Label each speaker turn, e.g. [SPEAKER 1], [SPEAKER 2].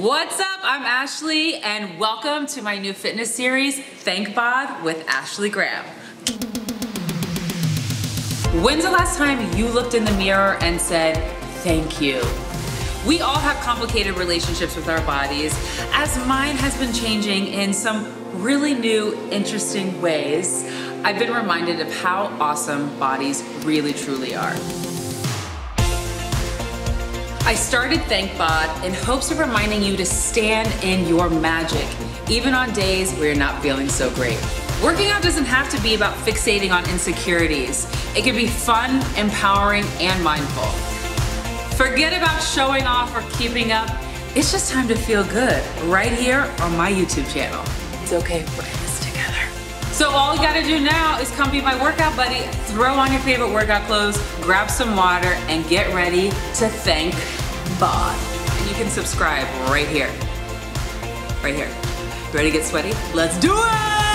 [SPEAKER 1] What's up? I'm Ashley and welcome to my new fitness series, Thank Bod with Ashley Graham. When's the last time you looked in the mirror and said, thank you? We all have complicated relationships with our bodies, as mine has been changing in some really new, interesting ways. I've been reminded of how awesome bodies really truly are. I started Thank Bod in hopes of reminding you to stand in your magic, even on days where you're not feeling so great. Working out doesn't have to be about fixating on insecurities. It can be fun, empowering, and mindful. Forget about showing off or keeping up. It's just time to feel good right here on my YouTube channel. It's okay, we're in this together. So all you gotta do now is come be my workout buddy, throw on your favorite workout clothes, grab some water, and get ready to thank And you can subscribe right here. Right here. Ready to get sweaty? Let's do it!